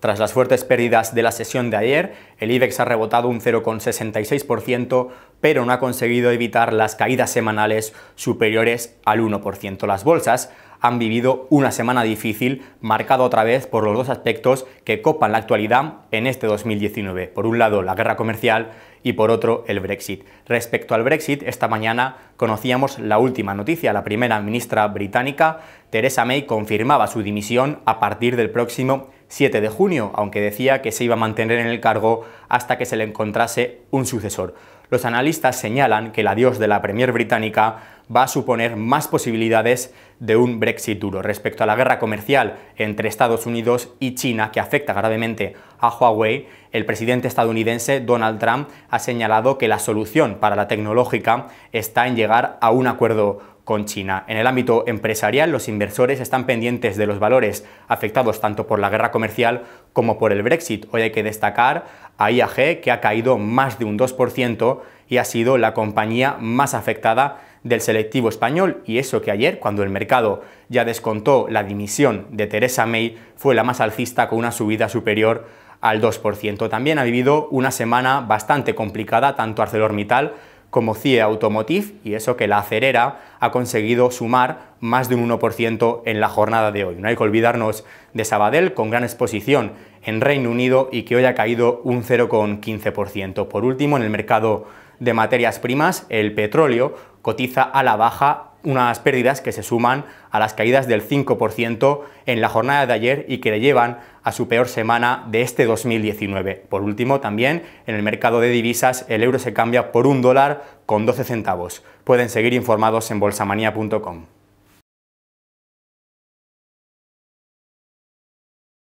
Tras las fuertes pérdidas de la sesión de ayer, el IBEX ha rebotado un 0,66%, pero no ha conseguido evitar las caídas semanales superiores al 1%. Las bolsas han vivido una semana difícil, marcada otra vez por los dos aspectos que copan la actualidad en este 2019. Por un lado, la guerra comercial y por otro, el Brexit. Respecto al Brexit, esta mañana conocíamos la última noticia. La primera ministra británica, Theresa May, confirmaba su dimisión a partir del próximo 7 de junio, aunque decía que se iba a mantener en el cargo hasta que se le encontrase un sucesor. Los analistas señalan que el adiós de la Premier británica va a suponer más posibilidades de un Brexit duro. Respecto a la guerra comercial entre Estados Unidos y China, que afecta gravemente a Huawei, el presidente estadounidense Donald Trump ha señalado que la solución para la tecnológica está en llegar a un acuerdo con China. En el ámbito empresarial, los inversores están pendientes de los valores afectados tanto por la guerra comercial como por el Brexit. Hoy hay que destacar a IAG, que ha caído más de un 2% y ha sido la compañía más afectada del selectivo español y eso que ayer, cuando el mercado ya descontó la dimisión de Teresa May, fue la más alcista con una subida superior al 2%. También ha vivido una semana bastante complicada tanto ArcelorMittal como CIE Automotive y eso que la acerera ha conseguido sumar más de un 1% en la jornada de hoy. No hay que olvidarnos de Sabadell con gran exposición en Reino Unido y que hoy ha caído un 0,15%. Por último, en el mercado de materias primas, el petróleo cotiza a la baja unas pérdidas que se suman a las caídas del 5% en la jornada de ayer y que le llevan a su peor semana de este 2019. Por último, también en el mercado de divisas el euro se cambia por un dólar con 12 centavos. Pueden seguir informados en bolsamanía.com.